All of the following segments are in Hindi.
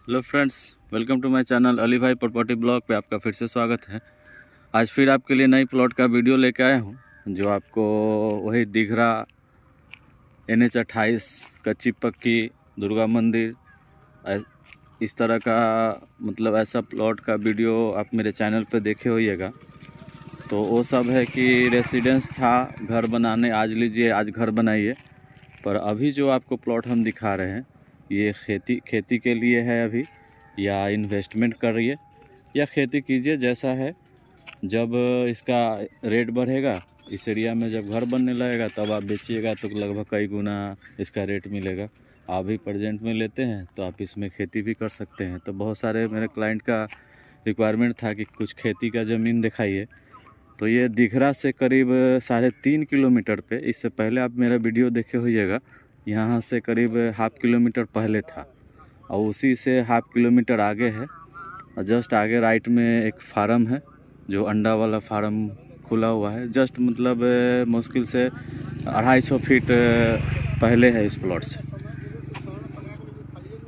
Hello friends, welcome to my channel Ali भाई प्रॉपर्टी ब्लॉग पे आपका फिर से स्वागत है। आज फिर आपके लिए नई प्लॉट का वीडियो लेके आया हूँ, जो आपको वही दिघरा एन एच अट्ठाईस, कच्ची पक्की, दुर्गा मंदिर इस तरह का मतलब ऐसा प्लॉट का वीडियो आप मेरे चैनल पे देखे होइएगा। तो वो सब है कि रेसिडेंस था, घर बनाने, आज लीजिए, आज घर बनाइए, पर अभी जो आपको प्लॉट हम दिखा रहे हैं ये खेती खेती के लिए है अभी, या इन्वेस्टमेंट कर रही है, या खेती कीजिए जैसा है। जब इसका रेट बढ़ेगा, इस एरिया में जब घर बनने लगेगा, तब आप बेचिएगा तो लगभग कई गुना इसका रेट मिलेगा। आप भी प्रजेंट में लेते हैं तो आप इसमें खेती भी कर सकते हैं। तो बहुत सारे मेरे क्लाइंट का रिक्वायरमेंट था कि कुछ खेती का ज़मीन दिखाइए। तो ये दिखरा से करीब साढ़े तीन किलोमीटर पे, इससे पहले आप मेरा वीडियो देखे होइएगा यहाँ से करीब हाफ़ किलोमीटर पहले था और उसी से हाफ़ किलोमीटर आगे है। और जस्ट आगे राइट में एक फार्म है, जो अंडा वाला फार्म खुला हुआ है। जस्ट मतलब मुश्किल से अढ़ाई सौ फीट पहले है इस प्लॉट से।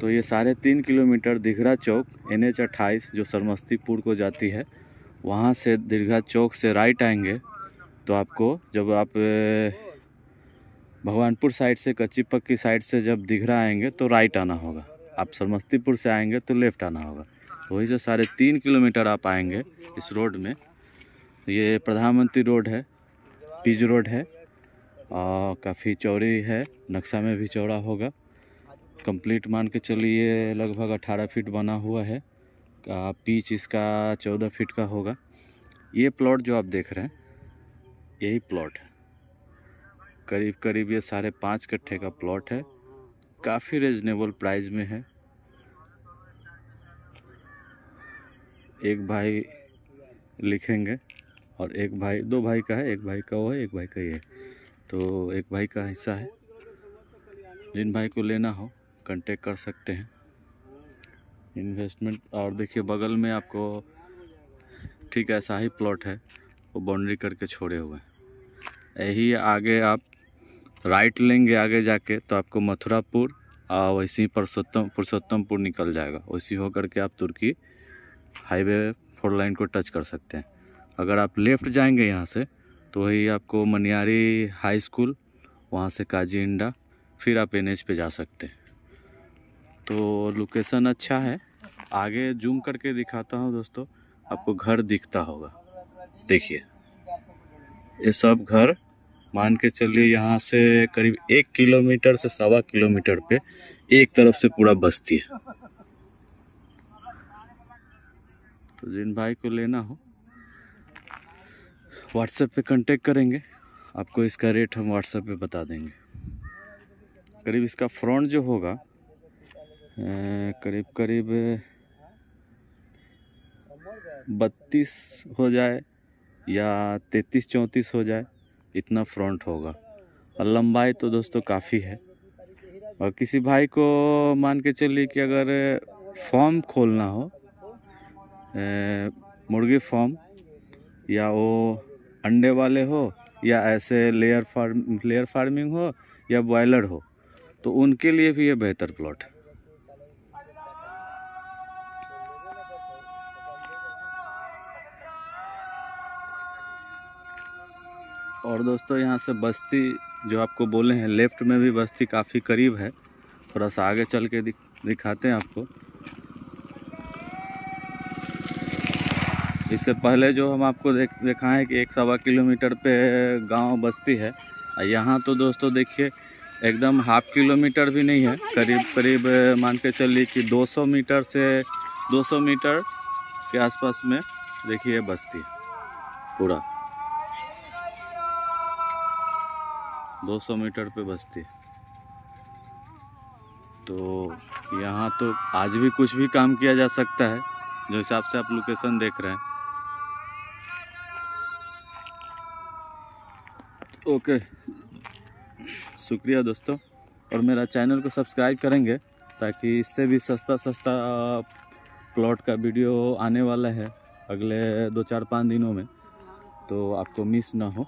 तो ये साढ़े तीन किलोमीटर दिघरा चौक एन एच अट्ठाईस, जो सरमस्तीपुर को जाती है, वहाँ से दीर्घा चौक से राइट आएँगे। तो आपको, जब आप भगवानपुर साइड से कच्ची पक्की साइड से जब दिघरा आएँगे तो राइट आना होगा। आप समस्तीपुर से आएँगे तो लेफ़्ट आना होगा। वही से साढ़े तीन किलोमीटर आप आएँगे इस रोड में, ये प्रधानमंत्री रोड है, पीज रोड है, और काफ़ी चौड़ी है, नक्शा में भी चौड़ा होगा। कंप्लीट मान के चलिए, लगभग अठारह फीट बना हुआ है पीच इसका चौदह फीट का होगा। ये प्लॉट जो आप देख रहे हैं, यही प्लॉट है। करीब करीब ये साढ़े पाँच कट्ठे का प्लॉट है। काफ़ी रिजनेबल प्राइस में है। एक भाई लिखेंगे और एक भाई, दो भाई का है, एक भाई का वो है, एक भाई का ये तो एक भाई का हिस्सा है। जिन भाई को लेना हो कांटेक्ट कर सकते हैं। इन्वेस्टमेंट और देखिए बगल में आपको, ठीक ऐसा ही प्लॉट है। वो बाउंड्री करके छोड़े हुए हैं। यही आगे आप राइट लेंगे आगे जाके तो आपको मथुरापुर और वैसे ही पुरुषोत्तम पुरुषोत्तमपुर निकल जाएगा। वैसी होकर के आप तुर्की हाईवे फोर लाइन को टच कर सकते हैं। अगर आप लेफ़्ट जाएँगे यहाँ से तो वही आपको मनियारी हाई स्कूल, वहाँ से काजी इंडा, फिर आप एनएच पे जा सकते हैं। तो लोकेशन अच्छा है। आगे जूम करके दिखाता हूँ दोस्तों, आपको घर दिखता होगा। देखिए, ये सब घर मान के चलिए यहाँ से करीब एक किलोमीटर से सवा किलोमीटर पे एक तरफ़ से पूरा बस्ती है। तो जिन भाई को लेना हो व्हाट्सएप पे कांटेक्ट करेंगे। आपको इसका रेट हम व्हाट्सएप पे बता देंगे। करीब इसका फ्रंट जो होगा करीब करीब बत्तीस हो जाए या तैतीस, चौंतीस हो जाए। इतना फ्रंट होगा। और लंबाई तो दोस्तों काफ़ी है। और किसी भाई को मान के चलिए कि अगर फॉर्म खोलना हो मुर्गी फॉर्म या वो अंडे वाले हो, या ऐसे लेयर फार्म लेयर फ़ार्मिंग हो, या बॉयलर हो तो उनके लिए भी ये बेहतर प्लॉट है। और दोस्तों यहाँ से बस्ती जो आपको बोले हैं लेफ़्ट में भी बस्ती काफ़ी करीब है। थोड़ा सा आगे चल के दिख, दिखाते हैं आपको। इससे पहले जो हम आपको देख दिखाएँ कि एक सवा किलोमीटर पे गाँव बस्ती है। यहाँ तो दोस्तों देखिए एकदम हाफ़ किलोमीटर भी नहीं है। करीब करीब मान के चलिए कि 200 मीटर से 200 मीटर के आसपास में देखिए बस्ती पूरा। 200 मीटर पे बस्ती तो यहाँ तो आज भी कुछ भी काम किया जा सकता है, जो हिसाब से आप लोकेशन देख रहे हैं। ओके शुक्रिया दोस्तों, और मेरा चैनल को सब्सक्राइब करेंगे, ताकि इससे भी सस्ता सस्ता प्लॉट का वीडियो आने वाला है अगले दो चार पाँच दिनों में। तो आपको मिस ना हो।